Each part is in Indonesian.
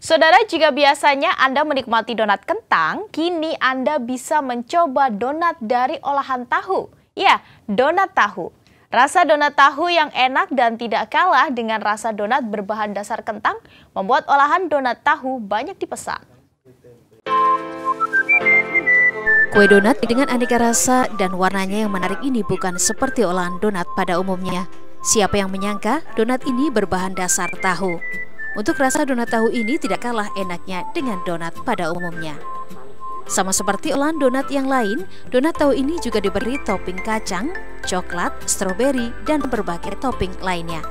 Saudara, jika biasanya Anda menikmati donat kentang, kini Anda bisa mencoba donat dari olahan tahu. Ya, donat tahu. Rasa donat tahu yang enak dan tidak kalah dengan rasa donat berbahan dasar kentang membuat olahan donat tahu banyak dipesan. Kue donat dengan aneka rasa dan warnanya yang menarik ini bukan seperti olahan donat pada umumnya. Siapa yang menyangka donat ini berbahan dasar tahu? Untuk rasa donat tahu ini tidak kalah enaknya dengan donat pada umumnya. Sama seperti olahan donat yang lain, donat tahu ini juga diberi topping kacang, coklat, stroberi, dan berbagai topping lainnya.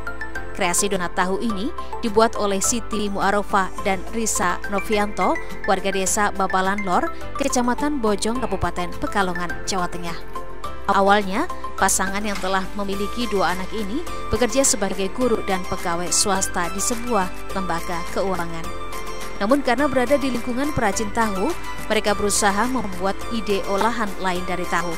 Kreasi donat tahu ini dibuat oleh Siti Muarofah dan Risa Novianto, warga desa Babalan Lor, Kecamatan Bojong, Kabupaten Pekalongan, Jawa Tengah. Awalnya, pasangan yang telah memiliki dua anak ini bekerja sebagai guru dan pegawai swasta di sebuah lembaga keuangan. Namun karena berada di lingkungan perajin tahu, mereka berusaha membuat ide olahan lain dari tahu.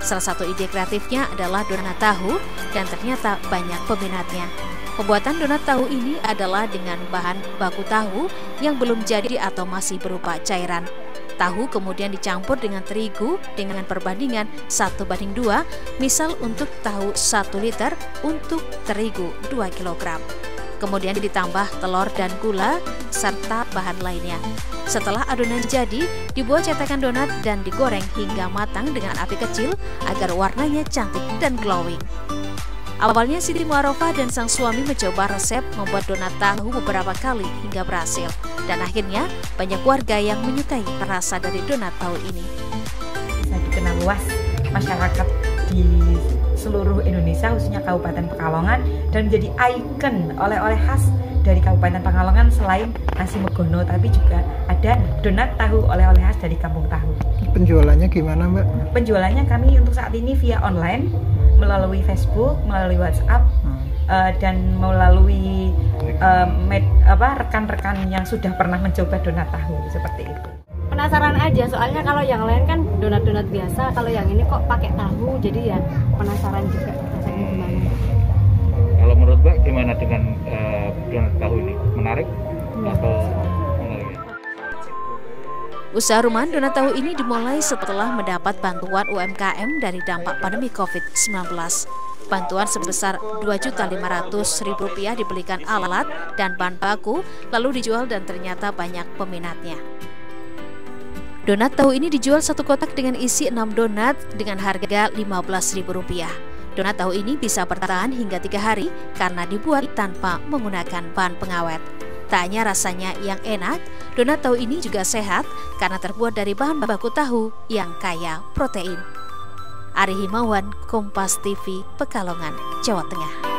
Salah satu ide kreatifnya adalah donat tahu dan ternyata banyak peminatnya. Pembuatan donat tahu ini adalah dengan bahan baku tahu yang belum jadi atau masih berupa cairan. Tahu kemudian dicampur dengan terigu dengan perbandingan 1 banding 2, misal untuk tahu 1 liter untuk terigu 2 kg. Kemudian ditambah telur dan gula serta bahan lainnya. Setelah adonan jadi, dibuat cetakan donat dan digoreng hingga matang dengan api kecil agar warnanya cantik dan glowing. Awalnya Siti Muarofah dan sang suami mencoba resep membuat donat tahu beberapa kali hingga berhasil. Dan akhirnya banyak warga yang menyukai rasa dari donat tahu ini. Bisa dikenal luas masyarakat di seluruh Indonesia khususnya Kabupaten Pekalongan dan menjadi ikon oleh-oleh khas dari Kabupaten Pekalongan selain nasi megono tapi juga ada donat tahu oleh-oleh khas dari Kampung Tahu. Penjualannya gimana Mbak? Penjualannya kami untuk saat ini via online melalui Facebook, melalui WhatsApp, hmm. uh, dan melalui uh, rekan-rekan yang sudah pernah mencoba donat tahu seperti itu. Penasaran aja, soalnya kalau yang lain kan donat-donat biasa, kalau yang ini kok pakai tahu, jadi ya penasaran juga rasanya gimana. Kalau menurut Mbak gimana dengan uh, donat tahu ini? Menarik hmm. atau Usaha rumahan donat tahu ini dimulai setelah mendapat bantuan UMKM dari dampak pandemi COVID-19. Bantuan sebesar Rp2.500.000 dibelikan alat dan bahan baku, lalu dijual dan ternyata banyak peminatnya. Donat tahu ini dijual satu kotak dengan isi 6 donat dengan harga Rp15.000. Donat tahu ini bisa bertahan hingga tiga hari karena dibuat tanpa menggunakan bahan pengawet. Tak hanya rasanya yang enak, donat tahu ini juga sehat karena terbuat dari bahan baku tahu yang kaya protein. Ari Himawan, Kompas TV, Pekalongan, Jawa Tengah.